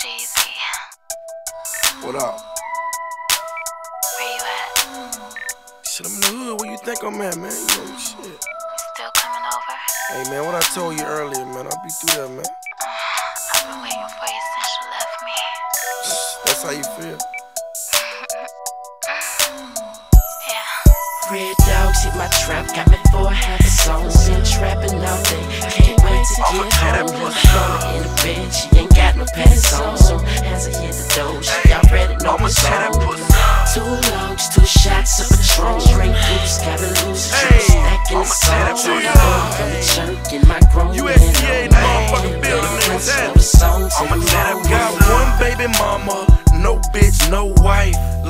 Jeezy. What up? Where you at? Shit, I'm in the hood. Where you think I'm at, man? You know, shit. Still coming over? Hey, man, what I told you earlier, man. I'll be through that, man. Uh, I've been waiting for you since you left me. That's how you feel. Yeah. Red dogs hit my trap, got me for a half a song. Been trapping all day, can't wait to get home. In the bed, she ain't got no pants on. So as I hit the door, she already know my song. Two longs, two shots of Patron, straight boots, gotta lose a trip, stacking the songs. On the road, from the church in my grown man. USDA in the motherfucking building, the songs in the Got one baby mama,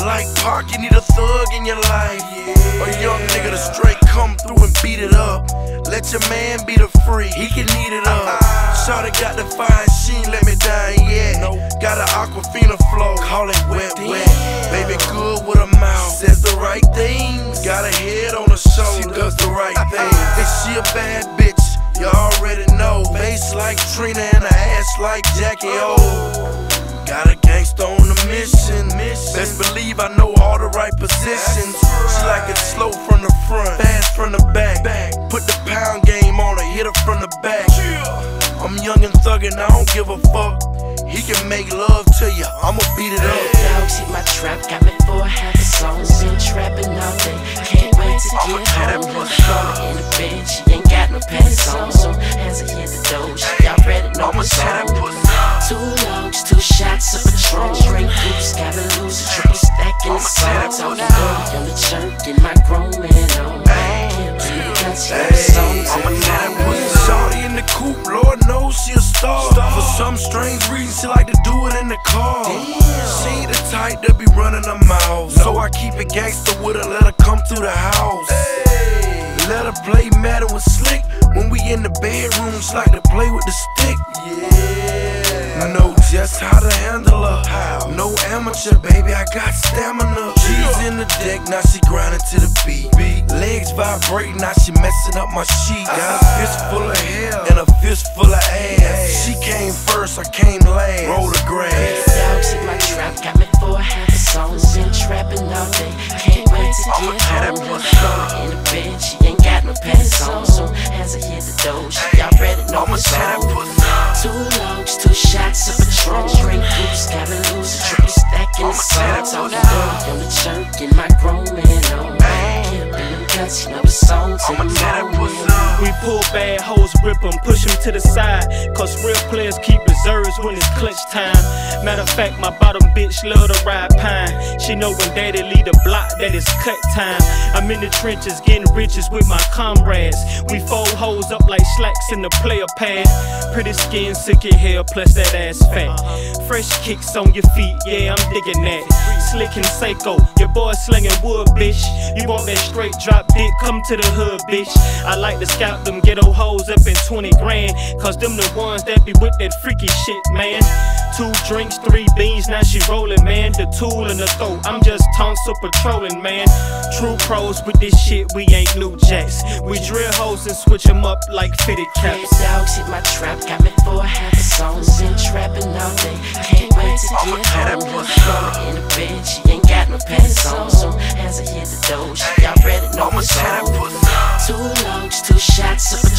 Like Park, you need a thug in your life. A young nigga to straight come through and beat it up. Let your man be the free, he can eat it up. Shawty got the fine, she ain't let me down yet. Got an Aquafina flow, call it wet, wet. Baby good with a mouth, says the right things. Got a head on her shoulder, she does the right thing. Is she a bad bitch? You already know. Face like Trina and a ass like Jackie O. Got a gangsta on a mission. Best believe I know all the right positions. She like it slow from the front, fast from the back. Put the pound game on her, hit her from the back. I'm young and thuggin', I don't give a fuck. He can make love to you, I'ma beat it up. Dogs hit my trap, she like to do it in the car. Damn. She the type to be running her mouth. So I keep it gangster with her, let her come through the house. Let her play Madden with Slick. When we in the bedroom, she like to play with the stick. Yeah. Know just how to handle her. How? No amateur, baby, I got stamina. She's in the deck, now she grinding to the beat. beat. Legs vibrating, now she messing up my sheet. Got a ah. fist full of hair and a fist full of ass. She came first, I came last. Roll the grass. Dogs hit my trap, got me for a half a song. Been trapping all day, can't wait to get home. Mama in the bed, she ain't got no pants on. So as I hit the door, she already know my song. Two longs, two shots of Patron, Drink boots, gotta lose a triple stacking the songs. On the road, from the church, in my grown man on. Can't be the songs in the morning. We pull bad hoes, rip them, push them to the side. Cause real players keep reserves when it's clutch time. Matter of fact, my bottom bitch love to ride pine. She know when daddy lead the block that it's cut time. I'm in the trenches getting riches with my comrades. We fold hoes up like slacks in the player pad. Pretty skin, sick of hair, plus that ass fat. Fresh kicks on your feet, yeah, I'm digging that. Slick and Seiko, your boy slinging wood, bitch. You want that straight drop dick, come to the hood, bitch. I like to scout them ghetto hoes up in 20 grand. Cause them the ones that be with that freaky shit, man. Two drinks, three beans, now she rolling, man. The tool in the throat, I'm just tonsil patrolling, man. True pros with this shit, we ain't new jacks. We drill hoes and switch them up like fitted Red caps. dogs hit my trap, got me for a half a song. Been trapping all day, can't wait to get home. Mama in the bed, she ain't got no pants on. So as I hit the door, she already know my song. Two longs,